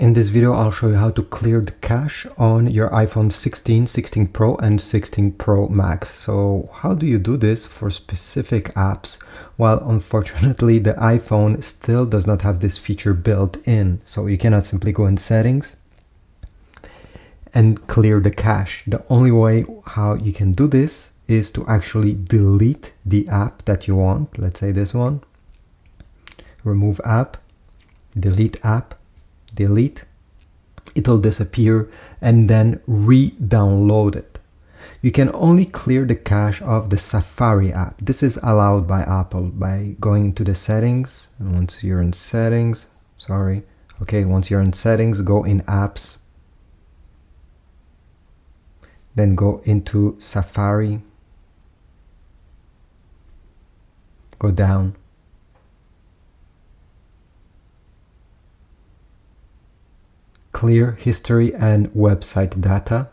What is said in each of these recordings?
In this video, I'll show you how to clear the cache on your iPhone 16, 16 Pro and 16 Pro Max. So how do you do this for specific apps? Well, unfortunately, the iPhone still does not have this feature built in. So you cannot simply go in settings and clear the cache. The only way how you can do this is to actually delete the app that you want. Let's say this one. Remove app, delete app, delete, it'll disappear and then re-download it. You can only clear the cache of the Safari app. This is allowed by Apple by going to the settings. And once you're in settings, sorry. Okay, once you're in settings, go in apps. Then go into Safari. Go down clear history and website data.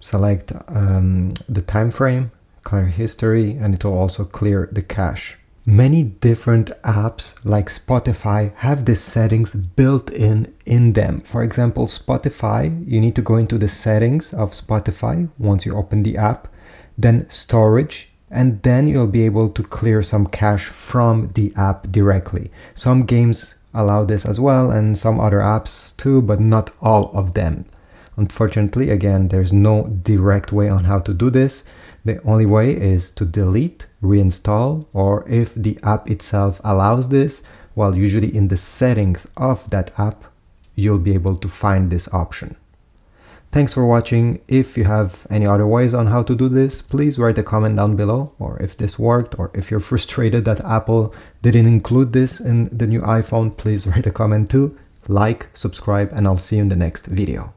Select um, the time frame, clear history, and it will also clear the cache. Many different apps like Spotify have these settings built in in them. For example, Spotify, you need to go into the settings of Spotify once you open the app, then storage, and then you'll be able to clear some cache from the app directly. Some games allow this as well and some other apps too, but not all of them. Unfortunately, again, there's no direct way on how to do this. The only way is to delete, reinstall, or if the app itself allows this, well, usually in the settings of that app, you'll be able to find this option. Thanks for watching. If you have any other ways on how to do this, please write a comment down below or if this worked or if you're frustrated that Apple didn't include this in the new iPhone, please write a comment too. Like, subscribe, and I'll see you in the next video.